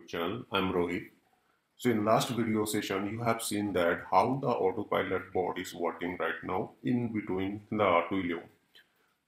YouTube channel. I'm Rohit. So in last video session, you have seen that how the autopilot bot is working right now in between the Twilio.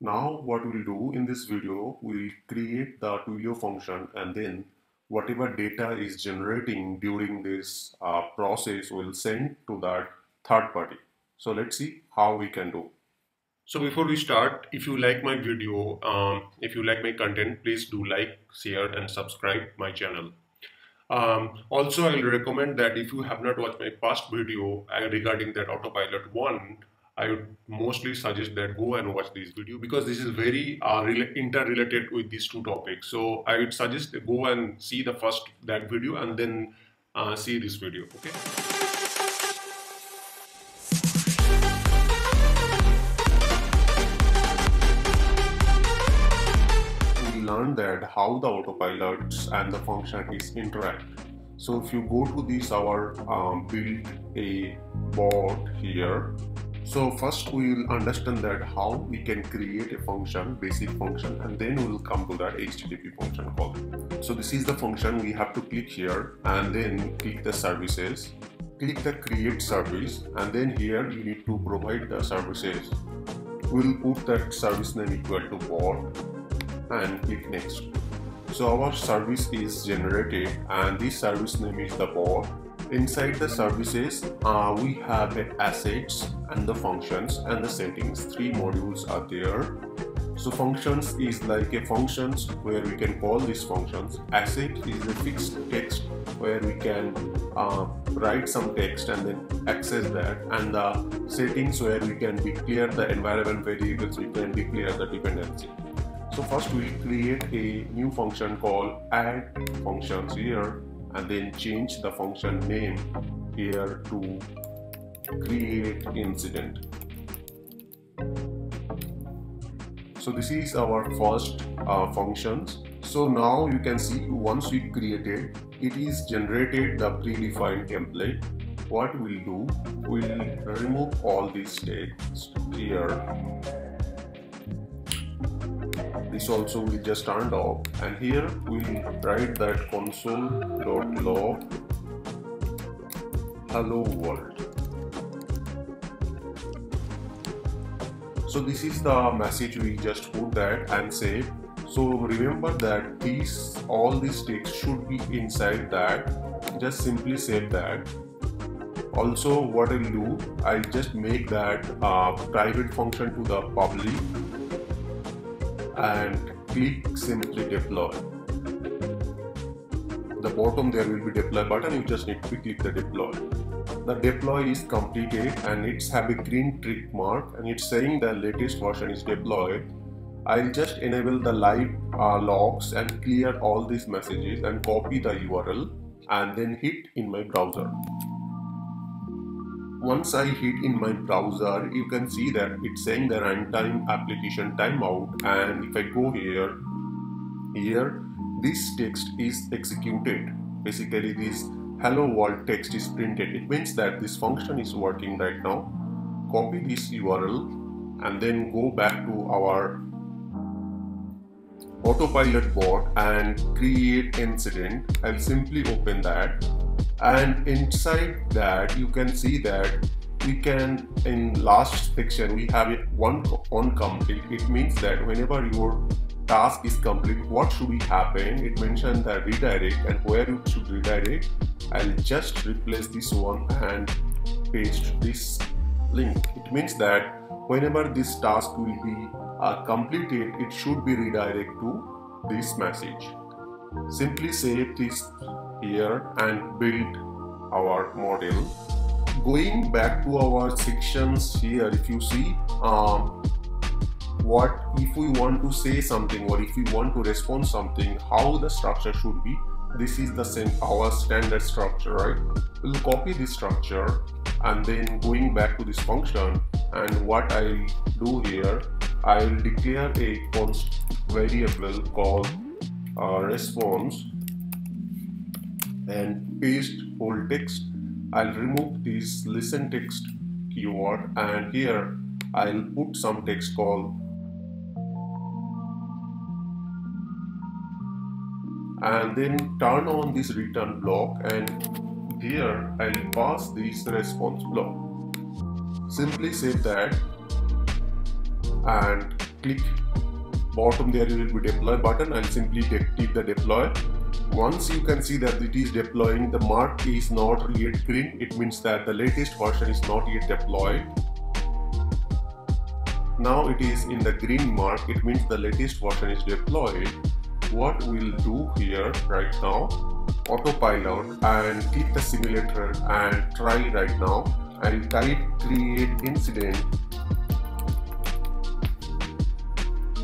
Now what we'll do in this video, we'll create the Twilio function and then whatever data is generating during this uh, process will send to that third party. So let's see how we can do. So before we start, if you like my video, um, if you like my content, please do like, share and subscribe my channel. Um, also, I will recommend that if you have not watched my past video uh, regarding that autopilot 1, I would mostly suggest that go and watch this video because this is very uh, interrelated with these two topics. So I would suggest go and see the first that video and then uh, see this video. Okay. How the autopilots and the function is interact. So if you go to this our um, build a bot here. So first we will understand that how we can create a function, basic function, and then we will come to that HTTP function call. So this is the function we have to click here and then click the services. Click the create service and then here you need to provide the services. We'll put that service name equal to bot and click next. So our service is generated and this service name is the bot. Inside the services, uh, we have the assets and the functions and the settings. Three modules are there. So functions is like a functions where we can call these functions. Asset is a fixed text where we can uh, write some text and then access that and the settings where we can declare the environment variables, we can declare the dependency. So first we'll create a new function called add functions here and then change the function name here to create incident. So this is our first uh, functions. So now you can see once we created, it is generated the predefined template. What we'll do, we'll remove all these text here this also will just turned off. And here we'll write that console.log hello world. So this is the message we just put that and save so remember that these all these text should be inside that. Just simply save that. Also what I'll do I'll just make that uh, private function to the public and click simply deploy. The bottom there will be deploy button, you just need to click the deploy. The deploy is completed and it's have a green tick mark and it's saying the latest version is deployed. I'll just enable the live uh, logs and clear all these messages and copy the URL and then hit in my browser once I hit in my browser, you can see that it's saying the runtime application timeout. And if I go here, here, this text is executed. Basically, this hello world text is printed. It means that this function is working right now. Copy this URL and then go back to our autopilot bot and create incident. I'll simply open that and inside that you can see that we can in last section we have one on complete. It means that whenever your task is complete what should be happen it mentioned the redirect and where you should redirect. I'll just replace this one and paste this link. It means that whenever this task will be uh, completed it should be redirect to this message simply save this here and build our model. Going back to our sections here if you see um, what if we want to say something or if we want to respond something how the structure should be this is the same our standard structure right? We'll copy this structure and then going back to this function and what I'll do here I'll declare a const variable called uh, response and paste whole text. I'll remove this listen text keyword and here I'll put some text called and then turn on this return block and here I'll pass this response block. Simply save that and click bottom there will be deploy button. And simply click the deploy. Once you can see that it is deploying the mark is not yet green. It means that the latest version is not yet deployed. Now it is in the green mark. It means the latest version is deployed. What we'll do here right now autopilot and click the simulator and try right now. I'll type create incident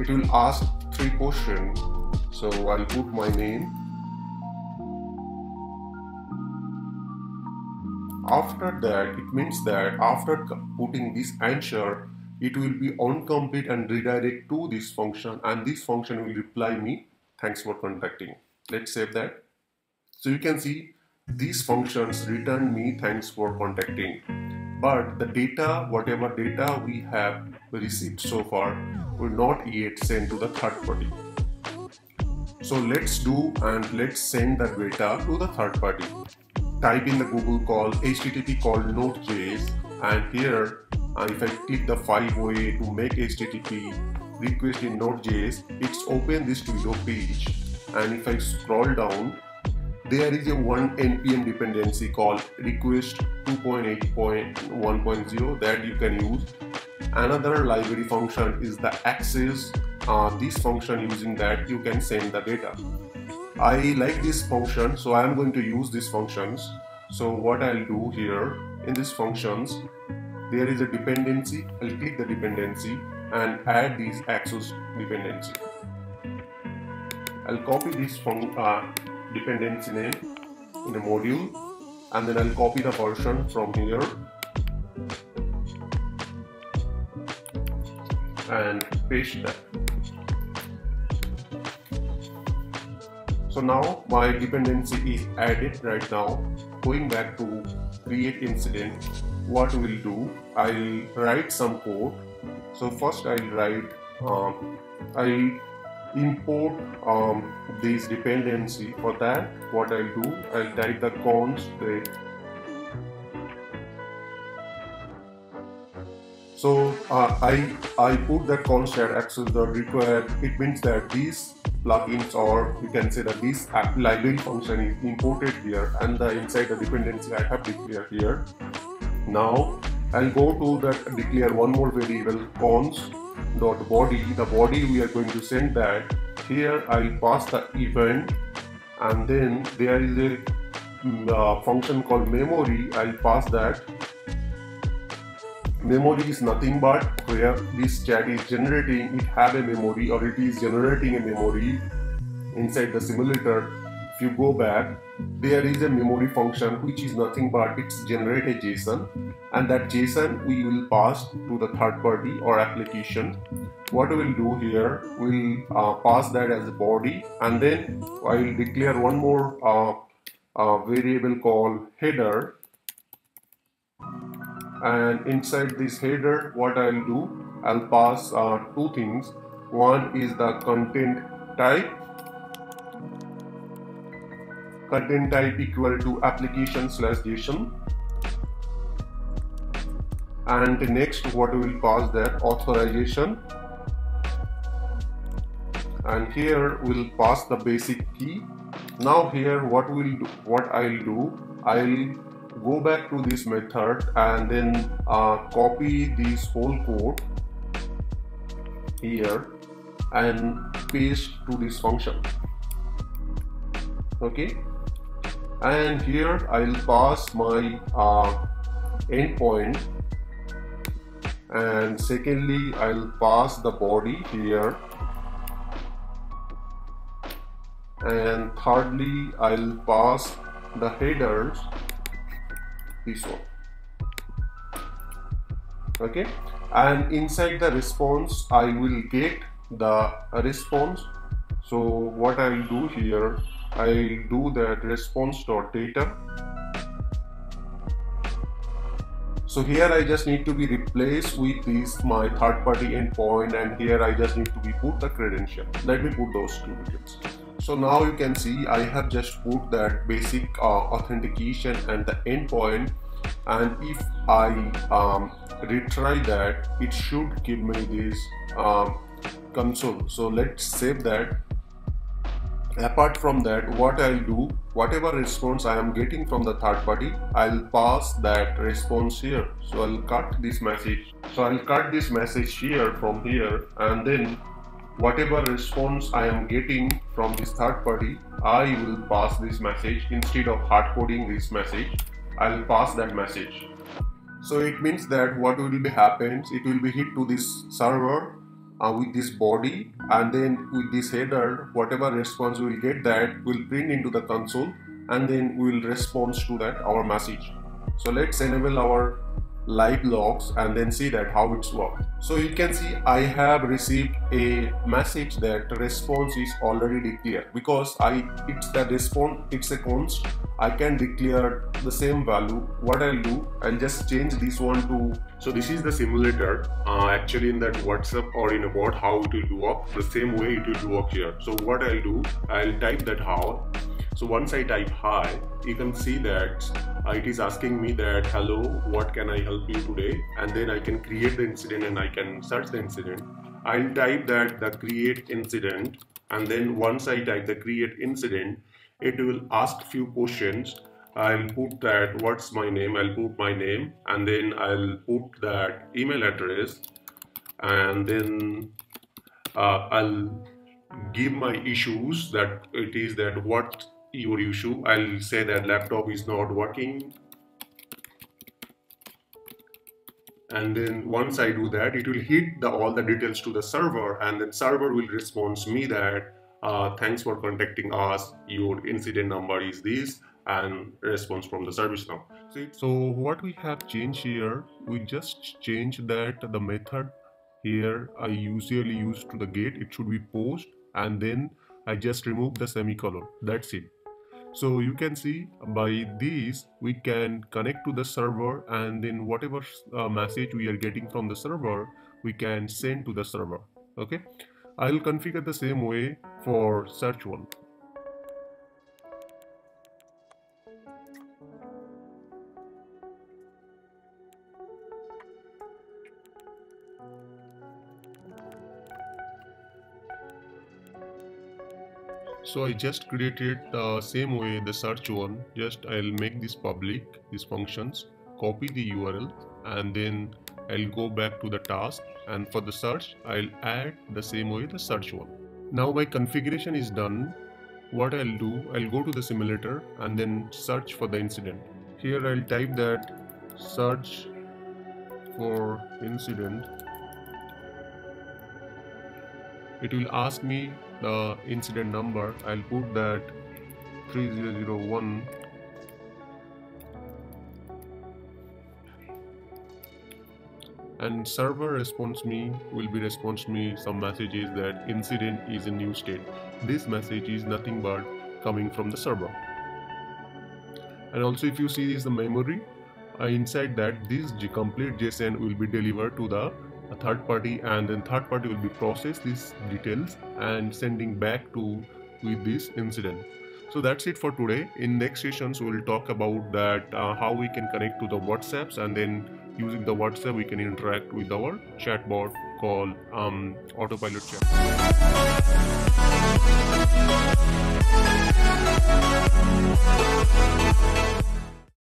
it will ask three questions so I'll put my name. After that it means that after putting this answer it will be on-complete and redirect to this function and this function will reply me thanks for contacting. Let's save that. So you can see these functions return me thanks for contacting. But the data whatever data we have received so far will not yet send to the third party. So let's do and let's send the data to the third party. Type in the Google call HTTP call node.js and here uh, if I click the five way to make HTTP request in Node.js, it's open this Twilio page and if I scroll down there is a one npm dependency called request 2.8.1.0 that you can use Another library function is the Axios. Uh, this function using that you can send the data. I like this function so I am going to use these functions. So what I'll do here in these functions there is a dependency. I'll click the dependency and add this Axios dependency. I'll copy this from uh, dependency name in a module and then I'll copy the version from here and paste that. So now my dependency is added right now. Going back to create incident, what we'll do, I'll write some code. So first I'll write, um, I'll import um, this dependency. For that, what I'll do, I'll type the const So uh, I, I put that constant axios the required, it means that these plugins or you can say that this app library function is imported here and the inside the dependency I have declared here. Now I'll go to that declare one more variable cons dot body. The body we are going to send that. Here I'll pass the event and then there is a mm, uh, function called memory. I'll pass that memory is nothing but where this chat is generating it have a memory or it is generating a memory inside the simulator. If you go back there is a memory function which is nothing but it's generate a json and that json we will pass to the third party or application. What we will do here we'll uh, pass that as a body and then i will declare one more uh, uh, variable called header and inside this header what I'll do I'll pass uh, two things. One is the content type. Content type equal to application slash JSON. And next what we will pass that authorization. And here we'll pass the basic key. Now here what we'll do what I'll do I'll go back to this method and then uh, copy this whole code here and paste to this function. Okay? And here I'll pass my uh, endpoint. And secondly I'll pass the body here. And thirdly I'll pass the headers one okay? And inside the response I will get the response. So what I'll do here I'll do that response dot data so here I just need to be replaced with this my third party endpoint and here I just need to be put the credential. Let me put those two digits so now you can see I have just put that basic uh, authentication and the endpoint. And if I um, retry that it should give me this um, console. So let's save that. Apart from that what I'll do whatever response I am getting from the third party I'll pass that response here. So I'll cut this message. So I'll cut this message here from here and then whatever response I am getting from this third party I will pass this message. Instead of hard coding this message I'll pass that message. So it means that what will be happens it will be hit to this server uh, with this body and then with this header whatever response we will get that will print into the console and then we will respond to that our message. So let's enable our live logs and then see that how it's worked. So you can see I have received a message that response is already declared because I it's the response it's a const I can declare the same value. What I'll do I'll just change this one to so this is the simulator uh, actually in that WhatsApp or in a bot how it will work the same way it will work here. So what I'll do I'll type that how so once I type hi, you can see that uh, it is asking me that hello, what can I help you today? And then I can create the incident and I can search the incident. I'll type that the create incident and then once I type the create incident, it will ask few questions. I'll put that what's my name, I'll put my name and then I'll put that email address and then uh, I'll give my issues that it is that what your issue. I'll say that laptop is not working and then once I do that it will hit the, all the details to the server and then server will respond me that uh, thanks for contacting us your incident number is this and response from the ServiceNow. So, so what we have changed here we just change that the method here I usually use to the GET. it should be post and then I just remove the semicolon. That's it so you can see by this we can connect to the server and then whatever uh, message we are getting from the server we can send to the server okay? I'll configure the same way for search one so I just created the uh, same way the search one. Just I'll make this public these functions copy the URL and then I'll go back to the task. And for the search I'll add the same way the search one. Now my configuration is done. What I'll do I'll go to the simulator and then search for the incident. Here I'll type that search for incident it will ask me the incident number. I'll put that 3001 and server response me will be response me some messages that incident is in new state. This message is nothing but coming from the server. And also if you see is the memory. Uh, inside that this complete json will be delivered to the a third party and then third party will be process these details and sending back to with this incident. So that's it for today. In next sessions we'll talk about that uh, how we can connect to the whatsapps and then using the whatsapp we can interact with our chatbot called um, autopilot chat